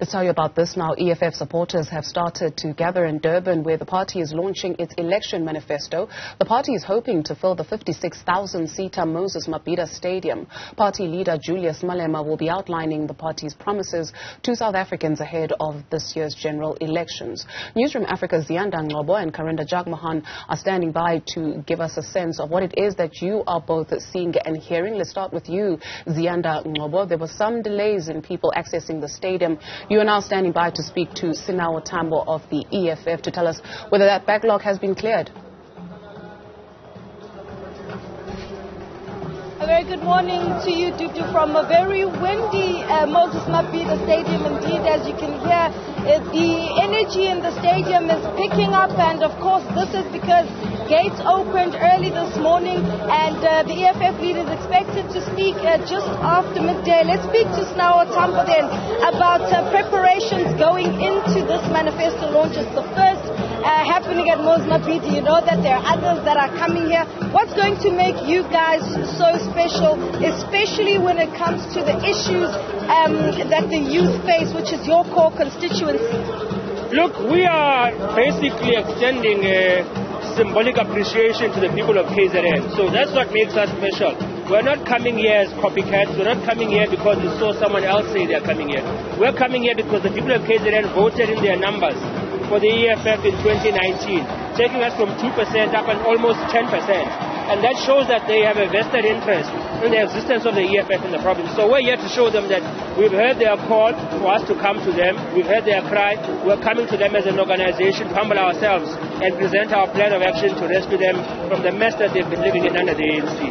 Let's tell you about this now. EFF supporters have started to gather in Durban where the party is launching its election manifesto. The party is hoping to fill the 56,000-seater Moses Mabhida Stadium. Party leader Julius Malema will be outlining the party's promises to South Africans ahead of this year's general elections. Newzroom Afrika's Ziyanda Ngcobo and Karinda Jagmohan are standing by to give us a sense of what it is that you are both seeing and hearing. Let's start with you, Ziyanda Ngcobo. There were some delays in people accessing the stadium. You are now standing by to speak to Sinawo Thambo of the EFF to tell us whether that backlog has been cleared. A very good morning to you, Dudu, from a very windy uh, Moses Mabhida Stadium. Indeed, as you can hear, uh, the energy in the stadium is picking up, and of course, this is because gates opened early this morning, and uh, the EFF leader is expected to speak uh, just after midday. Let's speak to Sinawo Thambo then about uh, preparations going into this manifesto launch. It's the first uh, happening at Moses Mabhida. You know that there are others that are coming here. What's going to make you guys so special, especially when it comes to the issues um, that the youth face, which is your core constituency? Look, we are basically extending a symbolic appreciation to the people of KZN. So that's what makes us special. We're not coming here as copycats. We're not coming here because we saw someone else say they're coming here. We're coming here because the people of KZN voted in their numbers for the EFF in 2019, taking us from 2% up and almost 10%. And that shows that they have a vested interest in the existence of the EFF in the province. So we're here to show them that we've heard their call for us to come to them. We've heard their cry. We're coming to them as an organization to humble ourselves and present our plan of action to rescue them from the mess that they've been living in under the ANC.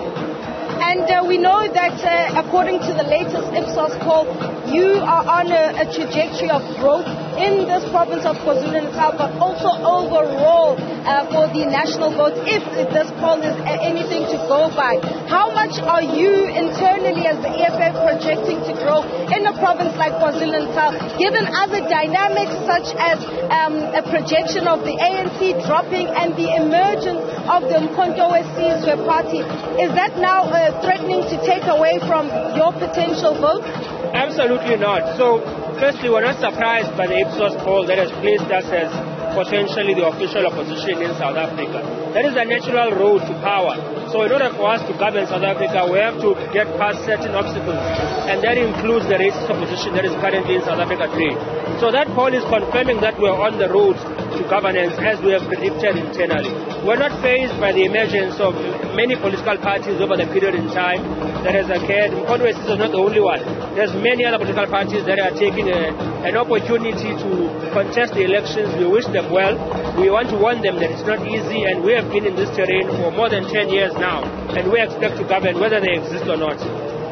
And uh, we know that uh, according to the latest Ipsos poll, you are on a, a trajectory of growth in this province of KwaZulu-Natal, but also overall uh, for the national vote, if this poll is anything to go by. How much are you internally as the EFF projecting to grow in a province like KwaZulu-Natal, given other dynamics such as um, a projection of the ANC dropping and the emergence of the Mkhonto Sizwe party? Is that now uh, threatening to take away from your potential vote? Absolutely not. So, firstly, we're not surprised by the Ipsos poll that has placed us as potentially the official opposition in South Africa. That is the natural road to power. So in order for us to govern South Africa, we have to get past certain obstacles. And that includes the racist opposition that is currently in South Africa today. So that poll is confirming that we're on the road to governance as we have predicted internally. We're not faced by the emergence of many political parties over the period in time that has occurred. Congress is not the only one. There's many other political parties that are taking a, an opportunity to contest the elections. We wish them well. We want to warn them that it's not easy, and we have been in this terrain for more than 10 years now, and we expect to govern whether they exist or not.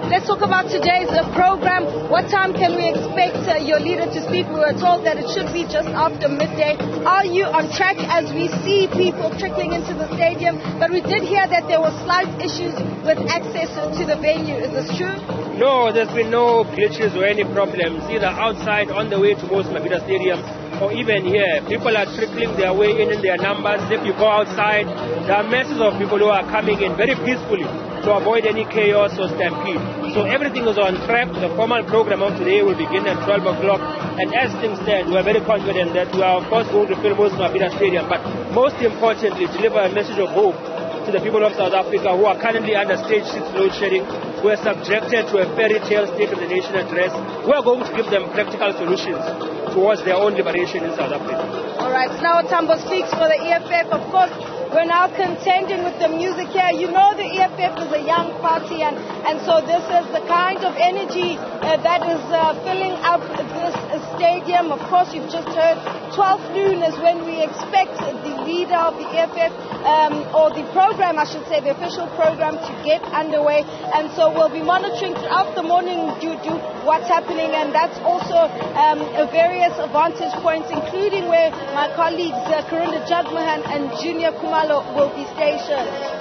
Let's talk about today's uh, program. What time can we expect uh, your leader to speak? We were told that it should be just after midday. Are you on track as we see people trickling into the stadium? But we did hear that there were slight issues with access to the venue. Is this true? No, there's been no glitches or any problems, either outside on the way to Mabhida Stadium or even here. People are trickling their way in in their numbers. If you go outside, there are masses of people who are coming in very peacefully to avoid any chaos or stampede. So everything is on track. The formal program of today will begin at 12 o'clock. And as things stand, we are very confident that we are, of course, going to fill most of Mabhida Stadium. But most importantly, deliver a message of hope to the people of South Africa who are currently under stage 6 load shedding, who are subjected to a fairy tale state of the nation address. We are going to give them practical solutions towards their own liberation in South Africa. All right, now Thambo speaks for the EFF. Of course, we're now contending with the music here. You know the EFF is a young party, and, and so this is the kind of energy uh, that is uh, filling up this stadium. Of course, you've just heard 12 noon is when we expect the leader of the EFF, um, or the program, I should say, the official program to get underway. And so we'll be monitoring throughout the morning due to what's happening, and that's also um, various vantage points, including where my colleagues uh, Karinda Jagmohan and Junior Kumalo will be stationed.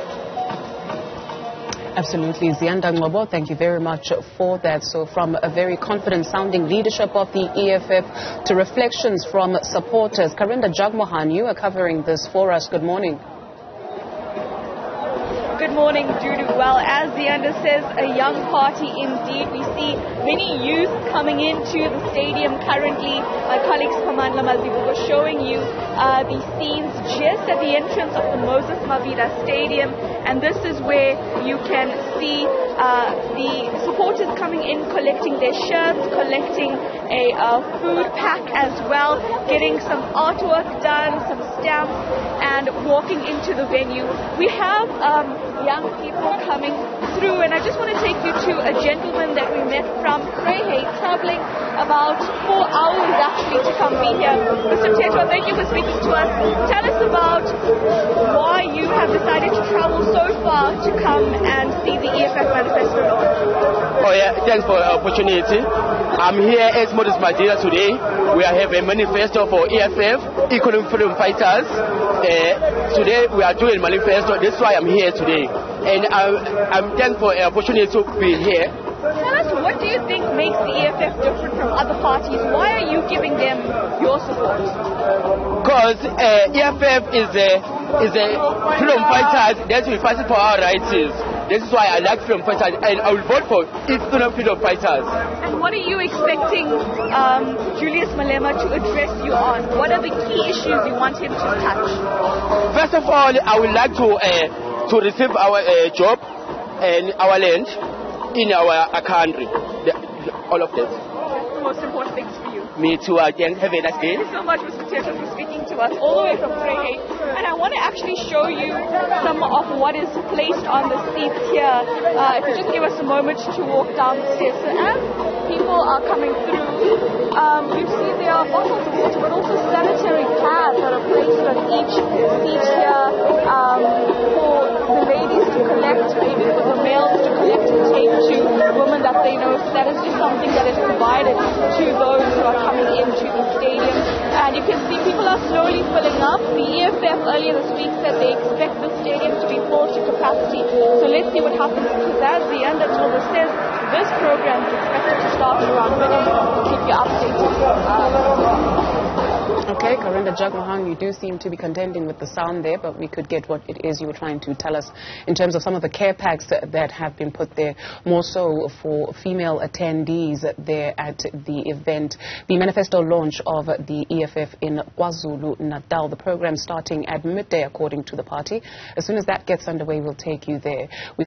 Absolutely. Ziyanda Ngcobo, thank you very much for that. So from a very confident sounding leadership of the EFF to reflections from supporters. Karinda Jagmohan, you are covering this for us. Good morning. Morning, Judy. Well, as Ziyanda says, a young party indeed. We see many youth coming into the stadium currently. My colleagues Pamandla Mazibuko showing you uh, the scenes just at the entrance of the Moses Mabhida Stadium. And this is where you can see uh, the supporters coming in, collecting their shirts, collecting a uh, food pack as well, getting some artwork done, some stamps, and walking into the venue. We have um, young people coming through, and I just want to take you to a gentleman that we met from Greyhay, traveling about four hours actually to come be here. Mr. Tetwa, thank you for speaking to us. Tell us about why you have decided to travel so far to come and see the EFF manifesto. Oh yeah, thanks for the opportunity. I'm here as Moses Mabhida today. We have a manifesto for EFF, Economic Freedom Fighters. Uh, today we are doing manifesto. That's why I'm here today. And I'm, I'm thankful for the opportunity to be here. Tell us, what do you think makes the EFF different from other parties? Why are you giving them your support? Because uh, EFF is a, is a freedom fighters that will fight for our rights. This is why I like freedom fighters and I will vote for economic freedom fighters. And what are you expecting um, Julius Malema to address you on? What are the key issues you want him to touch? First of all, I would like to uh, to receive our uh, job and our land in our uh, country. The, the, all of this. The most important things for you. Me too. Again, have a nice day. Thank you so much, Mr. Tetwa, for speaking to us all the way from Greyhay. And I want to actually show you some of what is placed on the seats here. Uh, if you just give us a moment to walk down the stairs. So as people are coming through, um, you see there are bottles of water, but also sanitary pads that are placed on each seat here um, for the ladies to collect, maybe for the males to collect take to women that they know. So that is just something that is provided to those who are coming into the stadium. And you can see people are slowly filling up. The EFF earlier this week said they expect the stadium to be full to capacity. So let's see what happens because as the end that Tilda says, this program is expected to start around midnight. We'll keep you updated. Uh, Okay, Karinda Jagmohan, you do seem to be contending with the sound there, but we could get what it is you were trying to tell us in terms of some of the care packs that, have been put there, more so for female attendees there at the event. The manifesto launch of the EFF in KwaZulu Natal, the program starting at midday according to the party. As soon as that gets underway, we'll take you there. We